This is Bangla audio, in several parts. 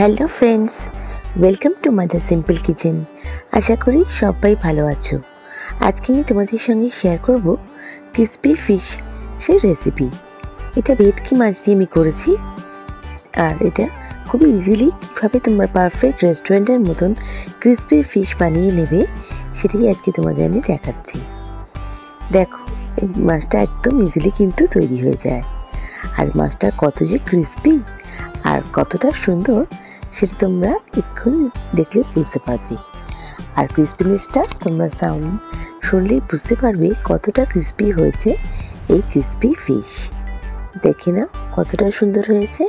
Hello friends, welcome to mother simple kitchen. আশা করি সবাই ভালো আছো। আজকে আমি তোমাদের সঙ্গে শেয়ার করব ক্রিসপি ফিশ সেই রেসিপি। এটা ভেটকি মাছ দিয়ে আমি করেছি। আর এটা খুবই ইজিলি কীভাবে তোমরা পারফেক্ট রেস্টুরেন্টের মতন ক্রিসপি ফিশ বানিয়ে নেবে, সেটাই আজকে তোমাদের আমি দেখাচ্ছি। দেখো মাছটা একদম ইজিলি কিন্তু তৈরি হয়ে যায়। আর মাছটা কত যে ক্রিসপি আর কতটা সুন্দর সেটা তোমরা এক্ষুনি দেখলে বুঝতে পারবে। আর ক্রিসপিনেসটা তোমরা সাউন্ড শুনলেই বুঝতে পারবে কতটা ক্রিসপি হয়েছে এই ক্রিসপি ফিশ দেখে না কতটা সুন্দর হয়েছে।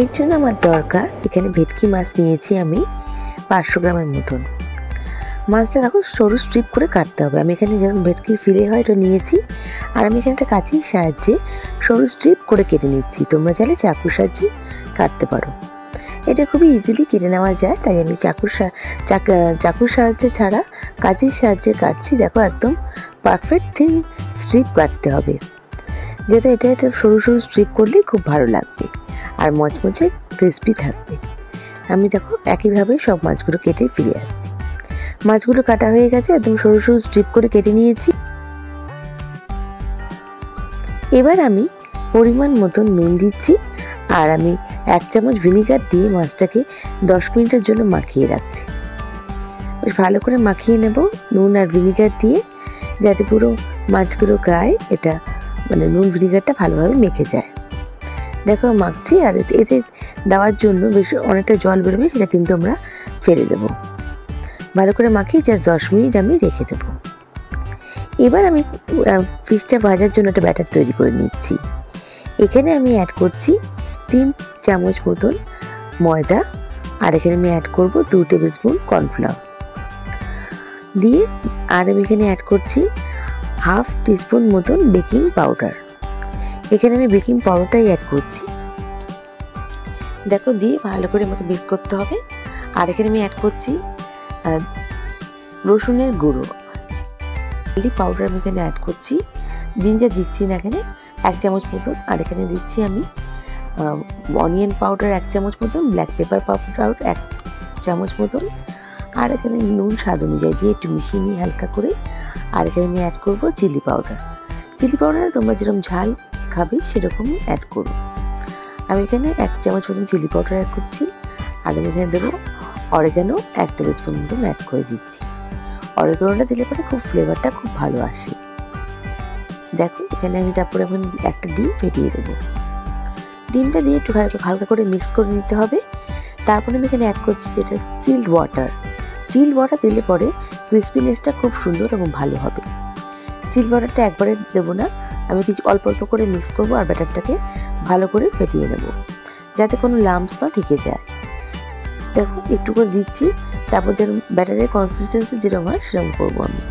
এর জন্য আমার দরকার এখানে ভেটকি মাছ নিয়েছি আমি পাঁচশো গ্রামের মতন। মাছটা দেখো সরু স্ট্রিপ করে কাটতে হবে। আমি এখানে যেমন ভেটকির ফিলে হয় এটা নিয়েছি, আর আমি এখানে একটা কাঁচির সাহায্যে সরু স্ট্রিপ করে কেটে নিচ্ছি। তোমরা চাইলে চাকুর সাহায্যে কাটতে পারো। এটা খুবই ইজিলি কেটে নেওয়া যায়, তাই আমি চাকুর চাকুর সাহায্যে ছাড়া কাঁচির সাহায্যে কাটছি। দেখো একদম পারফেক্ট থিন স্ট্রিপ কাটতে হবে, যাতে এটা একটা সরু সরু স্ট্রিপ করলে খুব ভালো লাগবে আর মচমচে ক্রিসপি থাকবে। আমি দেখো একইভাবে সব মাছগুলো কেটে ফিরে আসছি। মাছগুলো কাটা হয়ে গেছে, একদম সরু সরু স্ট্রিপ করে কেটে নিয়েছি। এবার আমি পরিমাণ মতন নুন দিচ্ছি, আর আমি এক চামচ ভিনিগার দিয়ে মাছটাকে দশ মিনিটের জন্য মাখিয়ে রাখছি। বেশ ভালো করে মাখিয়ে নেব নুন আর ভিনিগার দিয়ে, যাতে পুরো মাছগুলো গায়ে এটা মানে নুন ভিনিগারটা ভালোভাবে মেখে যায়। দেখো মাখছি, আর এতে দেওয়ার জন্য বেশ অনেকটা জল বেরোবে, সেটা কিন্তু আমরা ফেলে দেবো। ভালো করে মাখিয়ে জাস্ট দশ মিনিট আমি রেখে দেবো। এবার আমি ফিশটা ভাজার জন্য একটা ব্যাটার তৈরি করে নিচ্ছি। এখানে আমি অ্যাড করছি তিন চামচ মতন ময়দা আর এখানে আমি অ্যাড করব দু টেবিল স্পুন কর্নফ্লাওয়ার দিয়ে আর আমি এখানে অ্যাড করছি হাফ টিস্পুন মতন বেকিং পাউডার এখানে আমি বেকিং পাউডারটাই অ্যাড করছি। দেখো দিয়ে ভালো করে আমাকে মিক্স করতে হবে। আর এখানে আমি অ্যাড করছি রসুনের গুঁড়ো। হলদি পাউডার আমি এখানে অ্যাড করছি। জিঞ্জার দিচ্ছি না এখানে এক চামচ মতন। আর এখানে দিচ্ছি আমি অনিয়ন পাউডার এক চামচ মতন ব্ল্যাক পেপার পাউডার এক চামচ মতন। আর এখানে নুন স্বাদ অনুযায়ী দিয়ে একটু মিশিয়ে নিয়ে হালকা করে। আর এখানে আমি অ্যাড করব চিলি পাউডার চিলি পাউডারে তোমরা যেরকম ঝাল খাবে সেরকমই অ্যাড করো। আমি এখানে এক চামচ মতন চিলি পাউডার অ্যাড করছি। আর আমি এখানে দেবো অরেগানো এক টেবিল স্পুন মতন অ্যাড করে দিচ্ছি। অরেগানোটা দিলে পরে খুব ফ্লেভারটা খুব ভালো আসে। দেখো, এখানে আমি তারপরে এখন একটা ডিম ফেটিয়ে দেবো। ডিমটা দিয়ে একটু হালকা করে মিক্স করে নিতে হবে। তারপরে আমি এখানে অ্যাড করছি যেটা চিল্ড ওয়াটার চিল্ড ওয়াটার দিলে পরে ক্রিসপিনেসটা খুব সুন্দর এবং ভালো হবে। চিল্ড ওয়াটারটা একবারে দেবো না। আমি কিছু অল্প অল্প করে মিক্স করব আর ব্যাটারটাকে ভালো করে ফেটিয়ে নেব। যাতে কোনো লাম্পস না থেকে যায়। দেখো একটু করে দিচ্ছি, তারপর যেরকম ব্যাটারের কনসিস্টেন্সি যেরকম হয় সেরকম করব আমি।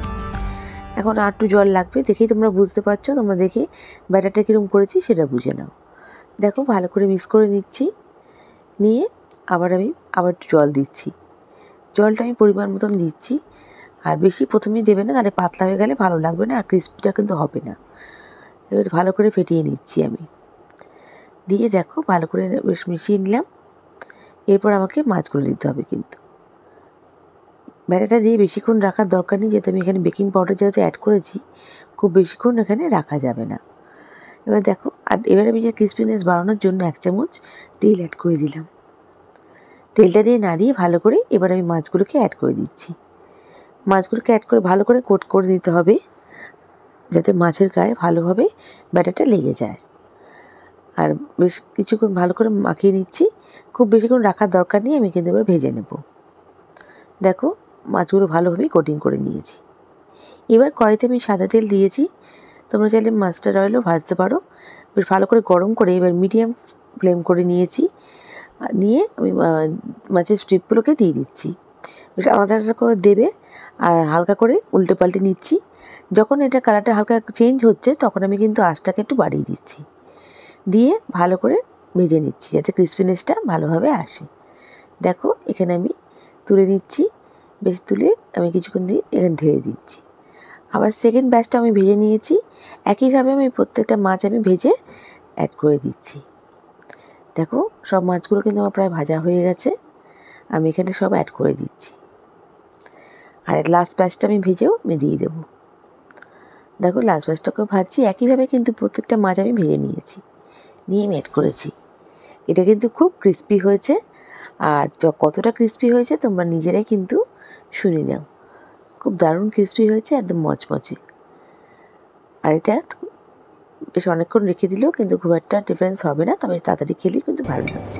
এখন আর একটু জল লাগবে, দেখেই তোমরা বুঝতে পারছ, তোমরা দেখে ব্যাটারটা কীরকম করেছি সেটা বুঝে নাও। দেখো, ভালো করে মিক্স করে নিচ্ছি, নিয়ে আবার আমি, আবার একটু জল দিচ্ছি। জলটা আমি পরিমাণ মতন দিচ্ছি, আর বেশি প্রথমেই দেবে না, তাহলে পাতলা হয়ে গেলে ভালো লাগবে না, আর ক্রিস্পিটা কিন্তু হবে না। এবার ভালো করে ফেটিয়ে নিচ্ছি আমি। দিয়ে দেখো, ভালো করে বেশ মিশিয়ে নিলাম। এরপর আমাকে মাছগুলো দিতে হবে কিন্তু। ব্যাটাটা দিয়ে বেশিক্ষণ রাখার দরকার নেই, যেহেতু আমি এখানে বেকিং পাউডার যেহেতু অ্যাড করেছি, খুব বেশিক্ষণ এখানে রাখা যাবে না। এবার দেখো, আর এবার আমি যে ক্রিসপিনেস বাড়ানোর জন্য এক চামচ তেল অ্যাড করে দিলাম। তেলটা দিয়ে নাড়িয়ে ভালো করে এবার আমি মাছগুলোকে অ্যাড করে দিচ্ছি। মাছগুলোকে অ্যাড করে ভালো করে কোট করে দিতে হবে, যাতে মাছের গায়ে ভালোভাবে ব্যাটারটা লেগে যায়। আর বেশ কিছুক্ষণ ভালো করে মাখিয়ে নিচ্ছি। খুব বেশিক্ষণ রাখার দরকার নেই, আমি কিন্তু এবার ভেজে নেব। দেখো, মাছগুলো ভালোভাবেই কোটিং করে নিয়েছি। এবার কড়াইতে আমি সাদা তেল দিয়েছি। তোমরা চাইলে মাস্টার্ড অয়েলও ভাজতে পারো। বেশ ভালো করে গরম করে এবার মিডিয়াম ফ্লেম করে নিয়েছি। নিয়ে আমি মাছের স্ট্রিপগুলোকে দিয়ে দিচ্ছি। বেশ আলাদা করে দেবে আর হালকা করে উল্টে পাল্টে নিচ্ছি। যখন এটা কালারটা হালকা চেঞ্জ হচ্ছে, তখন আমি কিন্তু আঁচটাকে একটু বাড়িয়ে দিচ্ছি। দিয়ে ভালো করে ভেজে নিচ্ছি যাতে ক্রিসপিনেসটা ভালোভাবে আসে। দেখো, এখানে আমি তুলে নিচ্ছি। বেশ তুলে আমি কিছুক্ষণ দিয়ে এখানে ঢেলে দিচ্ছি। আবার সেকেন্ড ব্যাচটা আমি ভেজে নিয়েছি। একইভাবে আমি প্রত্যেকটা মাছ আমি ভেজে অ্যাড করে দিচ্ছি। দেখো, সব মাছগুলো কিন্তু আমার প্রায় ভাজা হয়ে গেছে। আমি এখানে সব অ্যাড করে দিচ্ছি। আর লাস্ট ব্যাচটা আমি ভেজেও আমি দিয়ে দেবো। দেখো লাস্ট ব্যাচটাকেও ভাজছি। একইভাবে কিন্তু প্রত্যেকটা মাছ আমি ভেজে নিয়েছি। নিয়ে অ্যাড করেছি। এটা কিন্তু খুব ক্রিস্পি হয়েছে আর কতটা ক্রিস্পি হয়েছে তোমরা নিজেরাই কিন্তু শুনে নাও। খুব দারুণ ক্রিস্পি হয়েছে, একদম মচমচে। আর এটা বেশ অনেকক্ষণ রেখে দিলেও কিন্তু খুব একটা ডিফারেন্স হবে না, তবে তাড়াতাড়ি খেলেই কিন্তু ভালো লাগবে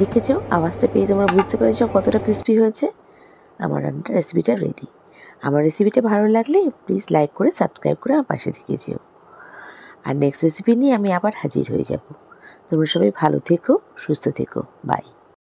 দেখেছ? আওয়াজটা পেয়ে তোমরা বুঝতে পেরেছ কতটা ক্রিস্পি হয়েছে? আমার রান্নার রেসিপিটা রেডি আমার রেসিপিটা ভালো লাগলে প্লিজ লাইক করে সাবস্ক্রাইব করে আমার পাশে থেকে যেও। আর নেক্সট রেসিপি নিয়ে আমি আবার হাজির হয়ে যাব। তোমরা সবাই ভালো থেকো, সুস্থ থেকো। বাই